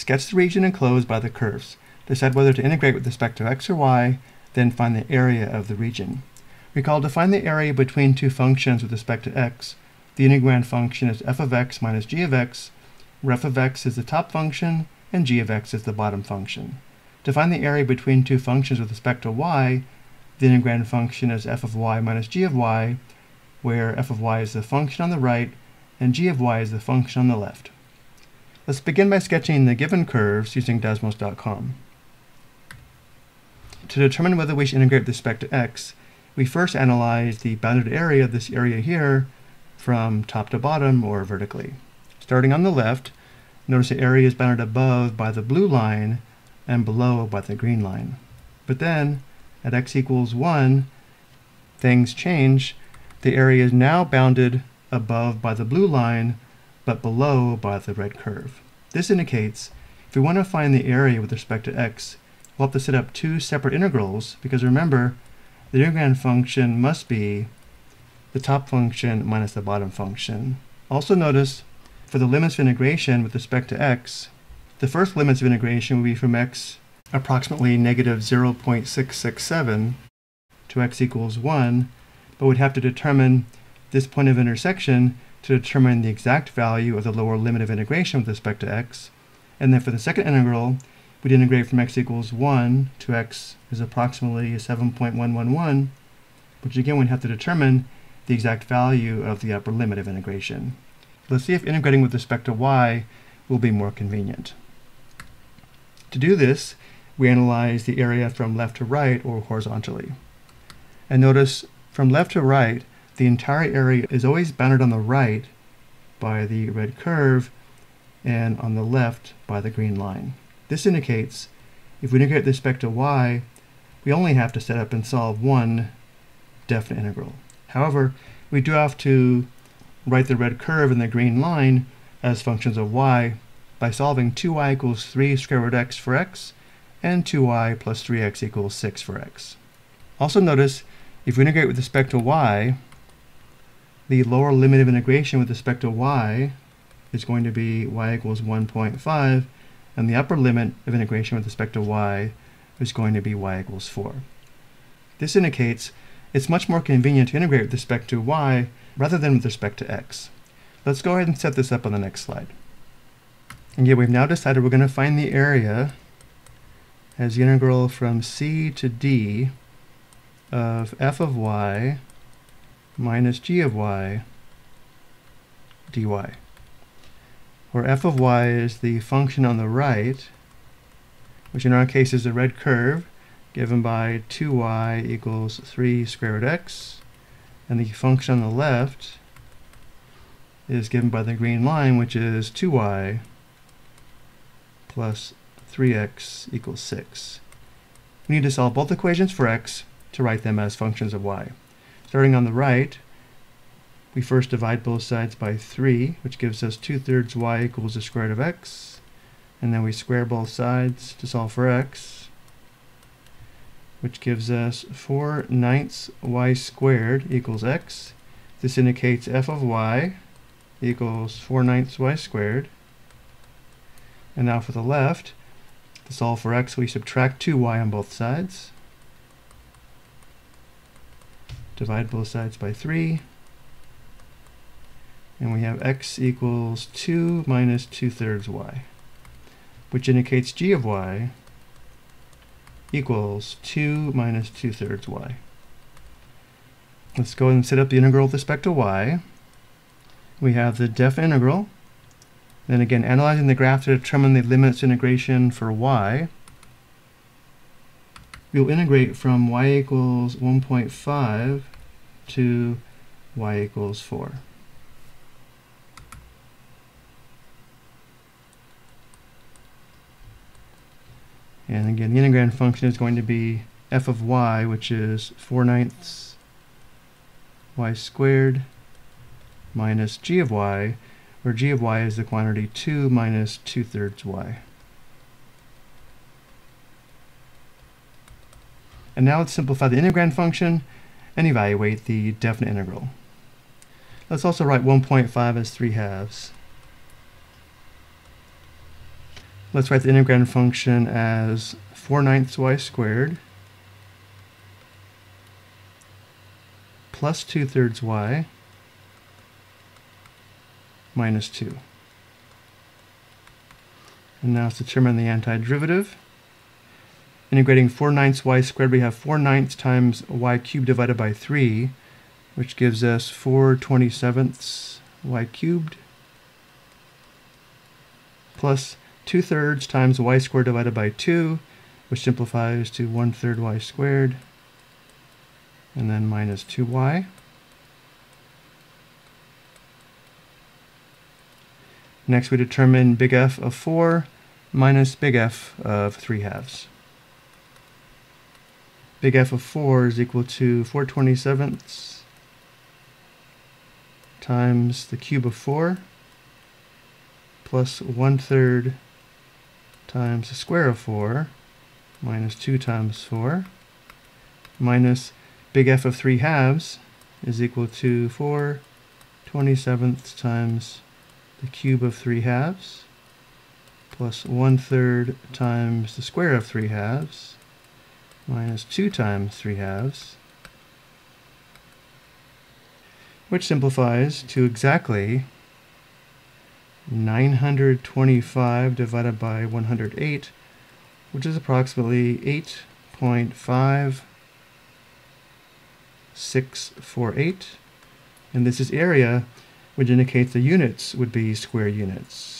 Sketch the region enclosed by the curves. Decide whether to integrate with respect to x or y, then find the area of the region. Recall to find the area between two functions with respect to x. The integrand function is f of x minus g of x, where f of x is the top function and g of x is the bottom function. To find the area between two functions with respect to y, the integrand function is f of y minus g of y, where f of y is the function on the right and g of y is the function on the left. Let's begin by sketching the given curves using Desmos.com. To determine whether we should integrate with respect to x, we first analyze the bounded area of this area here from top to bottom or vertically. Starting on the left, notice the area is bounded above by the blue line and below by the green line. But then, at x equals 1, things change. The area is now bounded above by the blue line, but below by the red curve. This indicates if we want to find the area with respect to x, we'll have to set up two separate integrals, because remember, the integrand function must be the top function minus the bottom function. Also notice, for the limits of integration with respect to x, the first limits of integration will be from x approximately negative 0.667 to x equals 1, but we'd have to determine this point of intersection to determine the exact value of the lower limit of integration with respect to x. And then for the second integral, we'd integrate from x equals 1 to x is approximately 7.111, which again we'd have to determine the exact value of the upper limit of integration. Let's see if integrating with respect to y will be more convenient. To do this, we analyze the area from left to right or horizontally. And notice from left to right, the entire area is always bounded on the right by the red curve and on the left by the green line. This indicates if we integrate with respect to y, we only have to set up and solve one definite integral. However, we do have to write the red curve and the green line as functions of y by solving 2y equals 3 square root x for x and 2y plus 3x equals 6 for x. Also notice, if we integrate with respect to y, the lower limit of integration with respect to y is going to be y equals 1.5, and the upper limit of integration with respect to y is going to be y equals 4. This indicates it's much more convenient to integrate with respect to y rather than with respect to x. Let's go ahead and set this up on the next slide. And yeah, we've now decided we're going to find the area as the integral from c to d of f of y minus g of y dy, where f of y is the function on the right, which in our case is the red curve, given by 2y equals 3 square root x, and the function on the left is given by the green line, which is 2y plus 3x equals 6. We need to solve both equations for x to write them as functions of y. Starting on the right, we first divide both sides by 3, which gives us 2 thirds y equals the square root of x. And then we square both sides to solve for x, which gives us 4 ninths y squared equals x. This indicates f of y equals 4 ninths y squared. And now for the left, to solve for x, we subtract 2y on both sides. Divide both sides by 3. And we have x equals 2 minus 2 thirds y, which indicates g of y equals 2 minus 2 thirds y. Let's go and set up the integral with respect to y. We have the def integral, then again, analyzing the graph to determine the limits integration for y. We'll integrate from y equals 1.5 to y equals 4. And again, the integrand function is going to be f of y, which is 4 ninths y squared minus g of y, where g of y is the quantity 2 minus 2 thirds y. And now let's simplify the integrand function and evaluate the definite integral. Let's also write 1.5 as 3 halves. Let's write the integrand function as 4 ninths y squared plus 2 thirds y minus 2. And now let's determine the antiderivative. Integrating 4 ninths y squared, we have 4 ninths times y cubed divided by 3, which gives us 4 27ths y cubed plus 2 thirds times y squared divided by 2, which simplifies to 1 third y squared, and then minus 2y. Next we determine big F of 4 minus big F of 3 halves. Big F of 4 is equal to 4 27ths times the cube of 4 plus 1 third times the square of 4 minus 2 times 4 minus big F of 3 halves is equal to 4 27ths times the cube of 3 halves plus 1 third times the square of 3 halves minus 2 times 3 halves which simplifies to exactly 925 divided by 108 which is approximately 8.5648 and this is area which indicates the units would be square units.